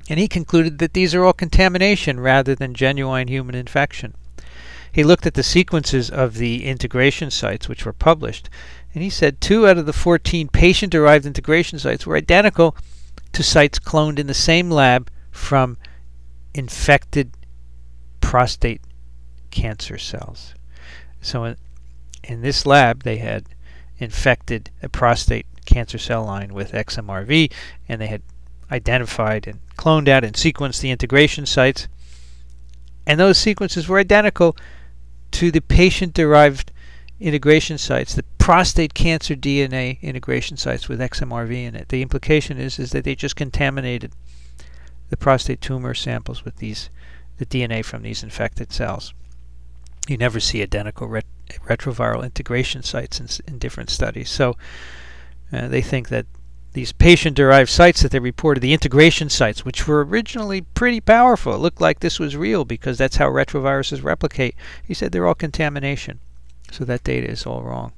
And he concluded that these are all contamination rather than genuine human infection. He looked at the sequences of the integration sites which were published, and he said two out of the 14 patient-derived integration sites were identical to sites cloned in the same lab from infected prostate cancer cells. So in, in this lab, they had infected a prostate cancer cell line with XMRV, and they had identified and cloned out and sequenced the integration sites. And those sequences were identical to the patient-derived integration sites, the prostate cancer DNA integration sites with XMRV in it. The implication is, is that they just contaminated the prostate tumor samples with these, the DNA from these infected cells. You never see identical ret retroviral integration sites in, in different studies. So uh, they think that these patient-derived sites that they reported, the integration sites, which were originally pretty powerful. It looked like this was real because that's how retroviruses replicate. He said they're all contamination. So that data is all wrong.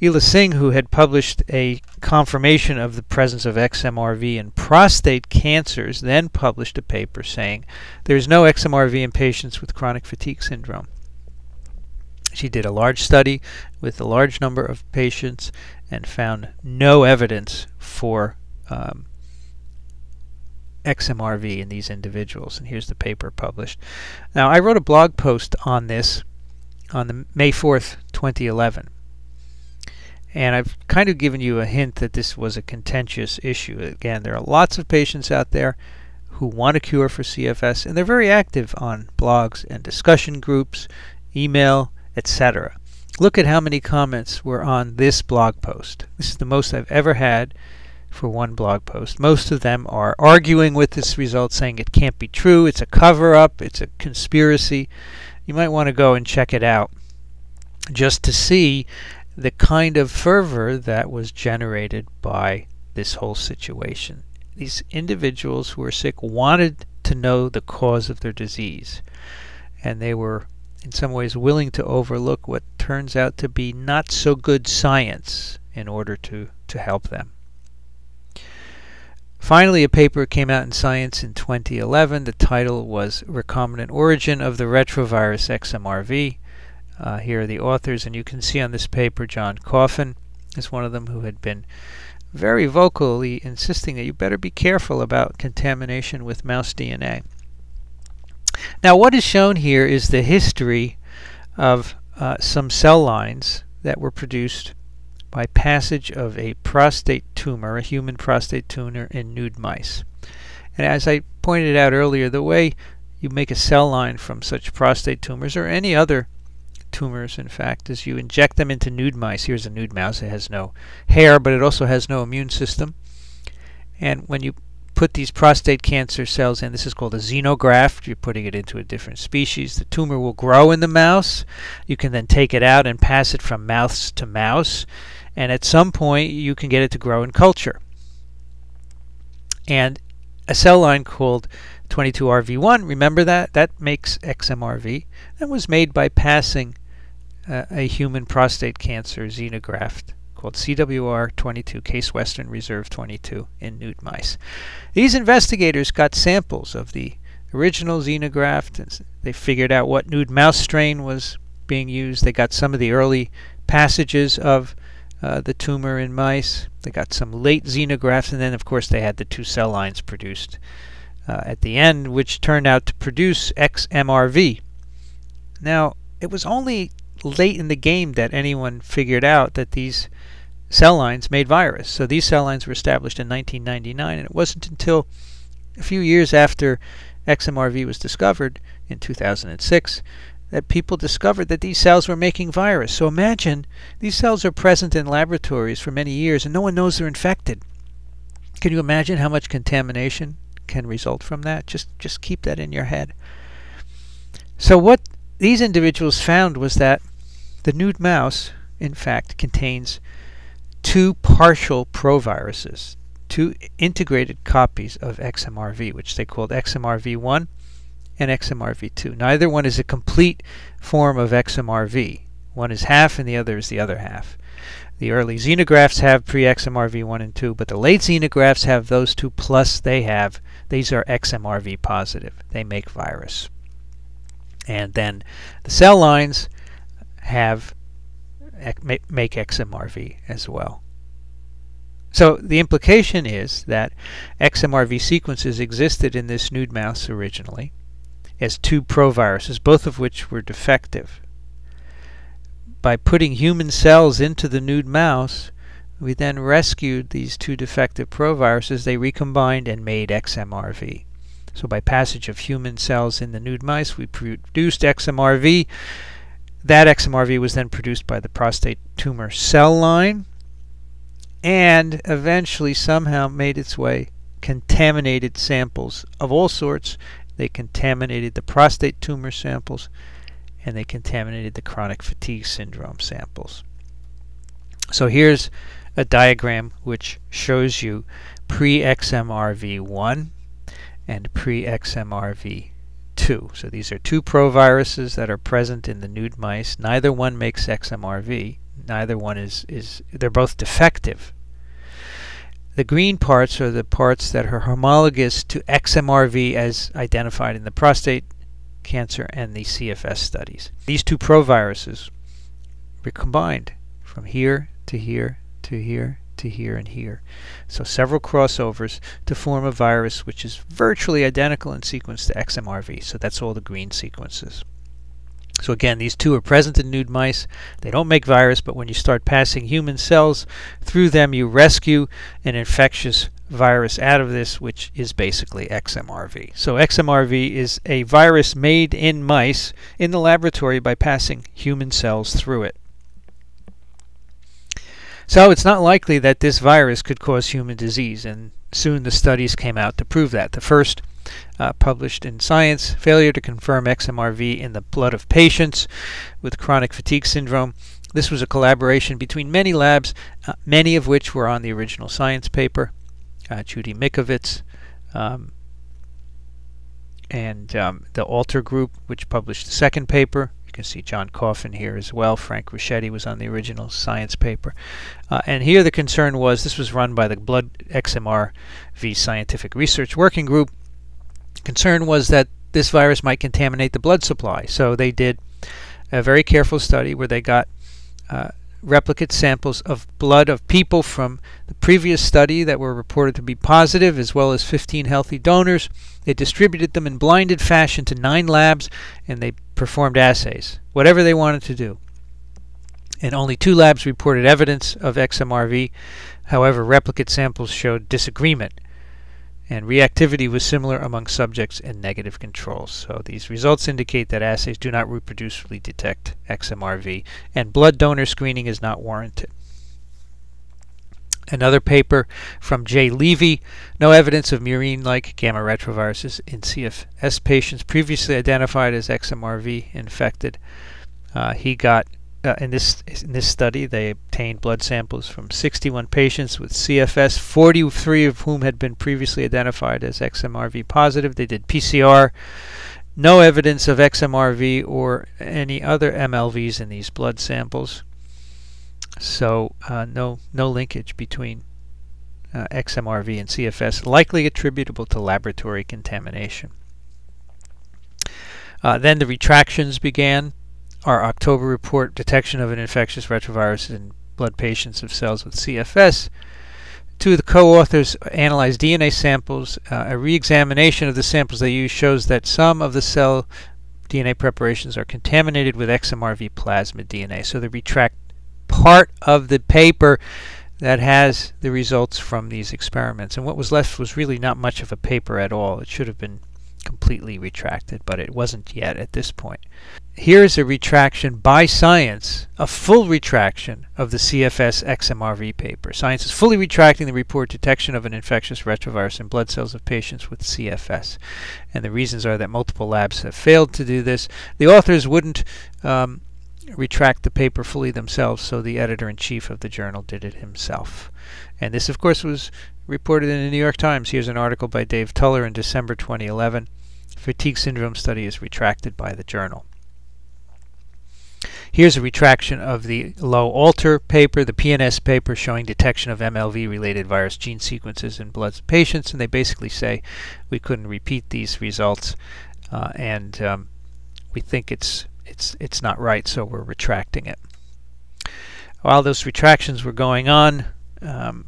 Ela Singh, who had published a confirmation of the presence of XMRV in prostate cancers, then published a paper saying there's no XMRV in patients with chronic fatigue syndrome. She did a large study with a large number of patients and found no evidence for um, XMRV in these individuals. And here's the paper published. Now, I wrote a blog post on this on the May 4th, 2011. And I've kind of given you a hint that this was a contentious issue. Again, there are lots of patients out there who want a cure for CFS, and they're very active on blogs and discussion groups, email, etc. Look at how many comments were on this blog post. This is the most I've ever had for one blog post. Most of them are arguing with this result, saying it can't be true, it's a cover up, it's a conspiracy. You might want to go and check it out just to see the kind of fervor that was generated by this whole situation. These individuals who were sick wanted to know the cause of their disease, and they were in some ways willing to overlook what turns out to be not so good science in order to, to help them. Finally, a paper came out in Science in 2011. The title was Recombinant Origin of the Retrovirus XMRV. Uh, here are the authors, and you can see on this paper John Coffin is one of them who had been very vocally insisting that you better be careful about contamination with mouse DNA. Now what is shown here is the history of uh, some cell lines that were produced by passage of a prostate tumor, a human prostate tumor in nude mice. And as I pointed out earlier, the way you make a cell line from such prostate tumors or any other tumors, in fact, is you inject them into nude mice. Here's a nude mouse. It has no hair, but it also has no immune system. And when you put these prostate cancer cells in, this is called a xenograft. You're putting it into a different species. The tumor will grow in the mouse. You can then take it out and pass it from mouse to mouse. And at some point, you can get it to grow in culture. And a cell line called 22RV1, remember that? That makes XMRV. That was made by passing uh, a human prostate cancer xenograft called CWR22 Case Western Reserve 22 in nude mice. These investigators got samples of the original xenograft and they figured out what nude mouse strain was being used. They got some of the early passages of uh, the tumor in mice. They got some late xenografts and then of course they had the two cell lines produced uh, at the end which turned out to produce XMRV. Now it was only late in the game that anyone figured out that these cell lines made virus. So these cell lines were established in 1999, and it wasn't until a few years after XMRV was discovered in 2006 that people discovered that these cells were making virus. So imagine these cells are present in laboratories for many years and no one knows they're infected. Can you imagine how much contamination can result from that? Just just keep that in your head. So what these individuals found was that the nude mouse, in fact, contains two partial proviruses, two integrated copies of XMRV, which they called XMRV1 and XMRV2. Neither one is a complete form of XMRV. One is half and the other is the other half. The early xenografts have pre-XMRV1 and 2, but the late xenografts have those two plus they have, these are XMRV positive. They make virus. And then the cell lines have make XMRV as well. So the implication is that XMRV sequences existed in this nude mouse originally as two proviruses, both of which were defective. By putting human cells into the nude mouse, we then rescued these two defective proviruses. They recombined and made XMRV. So by passage of human cells in the nude mice, we produced XMRV. That XMRV was then produced by the prostate tumor cell line and eventually somehow made its way contaminated samples of all sorts. They contaminated the prostate tumor samples and they contaminated the chronic fatigue syndrome samples. So here's a diagram which shows you pre-XMRV1 and pre-XMRV2. So these are two proviruses that are present in the nude mice. Neither one makes XMRV. Neither one is, is they're both defective. The green parts are the parts that are homologous to XMRV as identified in the prostate cancer and the CFS studies. These two proviruses were combined from here to here to here to here and here. So several crossovers to form a virus which is virtually identical in sequence to XMRV. So that's all the green sequences. So again, these two are present in nude mice. They don't make virus, but when you start passing human cells through them, you rescue an infectious virus out of this, which is basically XMRV. So XMRV is a virus made in mice in the laboratory by passing human cells through it. So it's not likely that this virus could cause human disease, and soon the studies came out to prove that. The first uh, published in Science, failure to confirm XMRV in the blood of patients with chronic fatigue syndrome. This was a collaboration between many labs, uh, many of which were on the original Science paper. Uh, Judy Mikovits, um, and um, the Alter Group, which published the second paper, can see John Coffin here as well. Frank Ruscetti was on the original science paper. Uh, and here the concern was this was run by the Blood XMRV Scientific Research Working Group. Concern was that this virus might contaminate the blood supply. So they did a very careful study where they got uh, replicate samples of blood of people from the previous study that were reported to be positive, as well as 15 healthy donors. They distributed them in blinded fashion to nine labs, and they performed assays, whatever they wanted to do. And only two labs reported evidence of XMRV. However, replicate samples showed disagreement and reactivity was similar among subjects and negative controls. So these results indicate that assays do not reproducibly detect XMRV, and blood donor screening is not warranted. Another paper from Jay Levy, no evidence of murine-like gamma retroviruses in CFS patients previously identified as XMRV infected. Uh, he got uh, in this in this study, they obtained blood samples from 61 patients with CFS, 43 of whom had been previously identified as XMRV positive. They did PCR. No evidence of XMRV or any other MLVs in these blood samples. So uh, no no linkage between uh, XMRV and CFS, likely attributable to laboratory contamination. Uh, then the retractions began our October report, detection of an infectious retrovirus in blood patients of cells with CFS. Two of the co-authors analyzed DNA samples. Uh, a re-examination of the samples they used shows that some of the cell DNA preparations are contaminated with XMRV plasmid DNA. So they retract part of the paper that has the results from these experiments. And what was left was really not much of a paper at all. It should have been completely retracted, but it wasn't yet at this point. Here's a retraction by Science, a full retraction of the CFS XMRV paper. Science is fully retracting the report detection of an infectious retrovirus in blood cells of patients with CFS. And the reasons are that multiple labs have failed to do this. The authors wouldn't um, retract the paper fully themselves, so the editor-in-chief of the journal did it himself. And this, of course, was reported in the New York Times. Here's an article by Dave Tuller in December 2011. Fatigue syndrome study is retracted by the journal. Here's a retraction of the low alter paper, the PNS paper showing detection of MLV-related virus gene sequences in blood patients, and they basically say we couldn't repeat these results, uh, and um, we think it's it's it's not right, so we're retracting it. While those retractions were going on, um,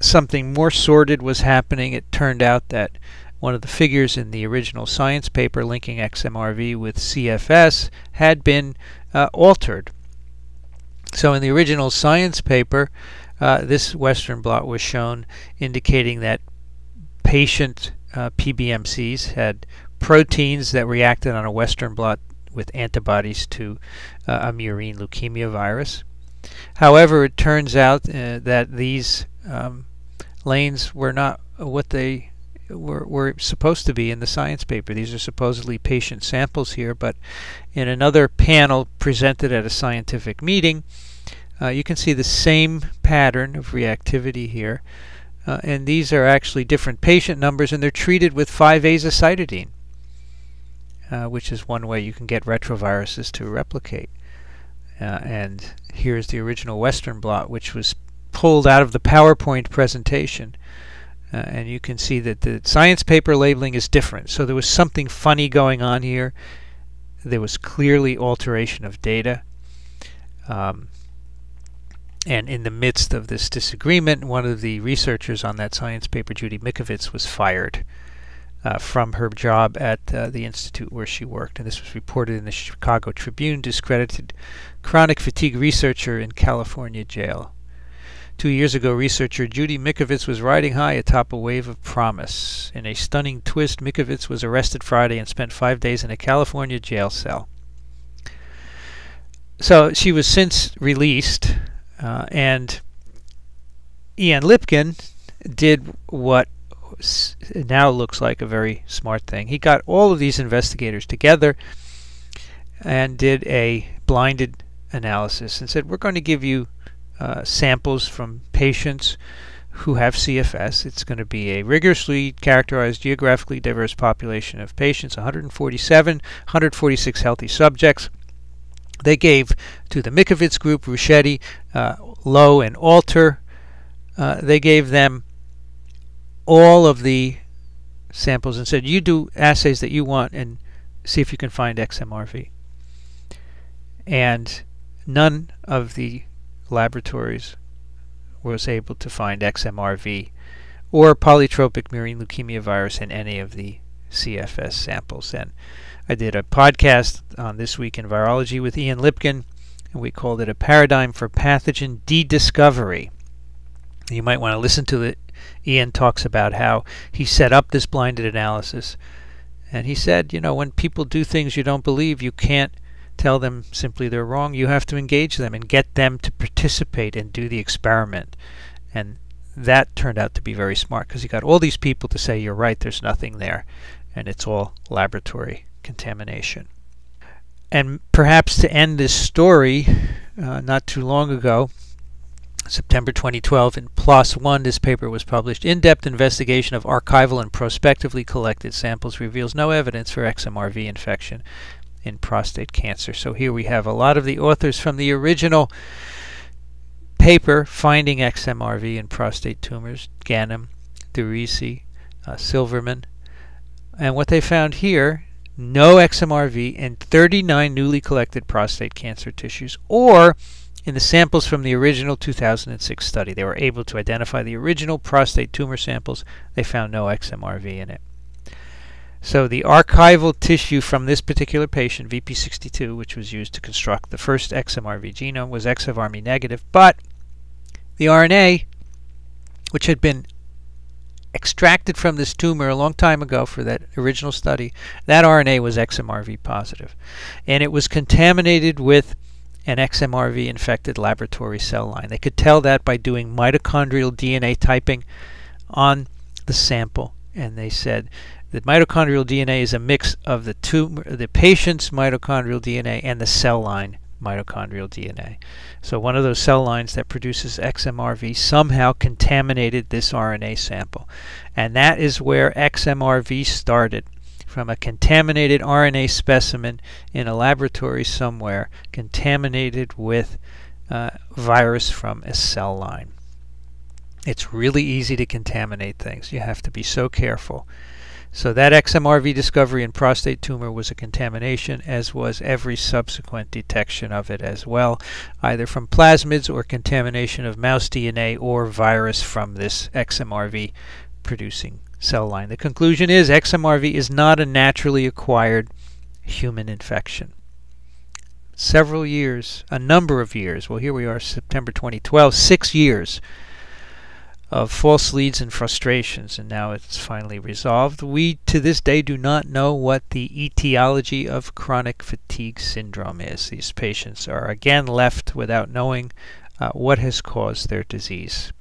something more sordid was happening. It turned out that one of the figures in the original science paper linking XMRV with CFS had been uh, altered. So in the original science paper, uh, this Western blot was shown indicating that patient uh, PBMCs had proteins that reacted on a Western blot with antibodies to uh, a murine leukemia virus. However, it turns out uh, that these um, lanes were not what they were, were supposed to be in the science paper. These are supposedly patient samples here, but in another panel presented at a scientific meeting, Uh, you can see the same pattern of reactivity here. Uh, and these are actually different patient numbers, and they're treated with 5-azacitidine, uh, which is one way you can get retroviruses to replicate. Uh, and here's the original Western blot, which was pulled out of the PowerPoint presentation. Uh, and you can see that the science paper labeling is different. So there was something funny going on here. There was clearly alteration of data. Um, and in the midst of this disagreement, one of the researchers on that science paper, Judy Mikovits, was fired uh, from her job at uh, the institute where she worked. And this was reported in the Chicago Tribune, discredited chronic fatigue researcher in California jail. Two years ago, researcher Judy Mikovits was riding high atop a wave of promise. In a stunning twist, Mikovits was arrested Friday and spent five days in a California jail cell. So she was since released uh, and Ian Lipkin did what now looks like a very smart thing. He got all of these investigators together and did a blinded analysis and said, we're going to give you uh, samples from patients who have CFS. It's going to be a rigorously characterized, geographically diverse population of patients, 147, 146 healthy subjects. They gave to the Mikovits group, Ruscetti, uh, Low, and Alter, uh, they gave them all of the samples and said, you do assays that you want and see if you can find XMRV. And none of the laboratories was able to find XMRV or polytropic murine leukemia virus in any of the CFS samples. And I did a podcast on This Week in Virology with Ian Lipkin, and we called it a paradigm for pathogen de-discovery. You might want to listen to it. Ian talks about how he set up this blinded analysis. And he said, you know, when people do things you don't believe, you can't tell them simply they're wrong. You have to engage them and get them to participate and do the experiment. And that turned out to be very smart because you got all these people to say, you're right, there's nothing there. And it's all laboratory contamination. And perhaps to end this story, uh, not too long ago, September 2012, in PLOS One, this paper was published. In-depth investigation of archival and prospectively collected samples reveals no evidence for XMRV infection in prostate cancer. So here we have a lot of the authors from the original paper finding XMRV in prostate tumors, Ganem, DeRisi, uh, Silverman. And what they found here no XMRV in 39 newly collected prostate cancer tissues, or in the samples from the original 2006 study. They were able to identify the original prostate tumor samples. They found no XMRV in it. So the archival tissue from this particular patient, VP62, which was used to construct the first XMRV genome, was XMRV negative, but the RNA, which had been extracted from this tumor a long time ago for that original study, that RNA was XMRV positive. And it was contaminated with an XMRV infected laboratory cell line. They could tell that by doing mitochondrial DNA typing on the sample. And they said that mitochondrial DNA is a mix of the tumor, the patient's mitochondrial DNA and the cell line mitochondrial DNA. So one of those cell lines that produces XMRV somehow contaminated this RNA sample. And that is where XMRV started from a contaminated RNA specimen in a laboratory somewhere, contaminated with uh, virus from a cell line. It's really easy to contaminate things. You have to be so careful. So that XMRV discovery in prostate tumor was a contamination, as was every subsequent detection of it as well, either from plasmids or contamination of mouse DNA or virus from this XMRV producing cell line. The conclusion is XMRV is not a naturally acquired human infection. Several years, a number of years, well here we are September 2012, six years of false leads and frustrations, and now it's finally resolved. We, to this day, do not know what the etiology of chronic fatigue syndrome is. These patients are again left without knowing uh, what has caused their disease.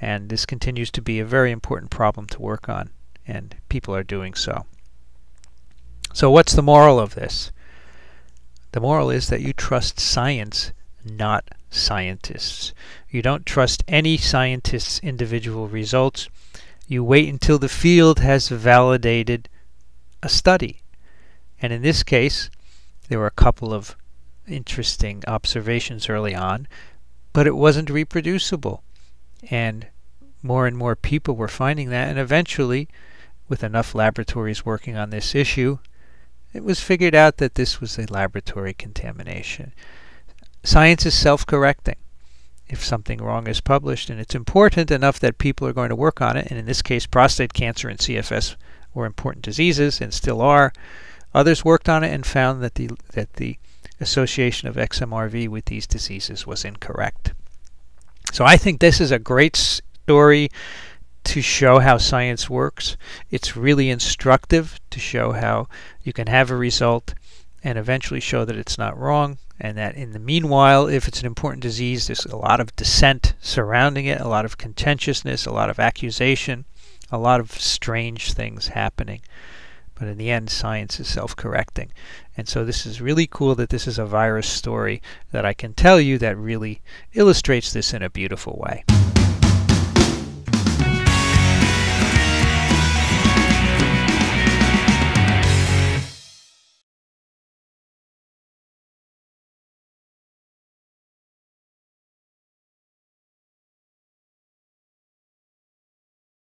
And this continues to be a very important problem to work on, and people are doing so. So, what's the moral of this? The moral is that you trust science, not scientists. You don't trust any scientist's individual results. You wait until the field has validated a study. And in this case, there were a couple of interesting observations early on, but it wasn't reproducible. And more and more people were finding that, and eventually, with enough laboratories working on this issue, it was figured out that this was a laboratory contamination. Science is self-correcting if something wrong is published, and it's important enough that people are going to work on it, and in this case, prostate cancer and CFS were important diseases and still are. Others worked on it and found that the, that the association of XMRV with these diseases was incorrect. So I think this is a great story to show how science works. It's really instructive to show how you can have a result and eventually show that it's not wrong and that in the meanwhile if it's an important disease there's a lot of dissent surrounding it, a lot of contentiousness, a lot of accusation, a lot of strange things happening. But in the end, science is self-correcting. And so this is really cool that this is a virus story that I can tell you that really illustrates this in a beautiful way.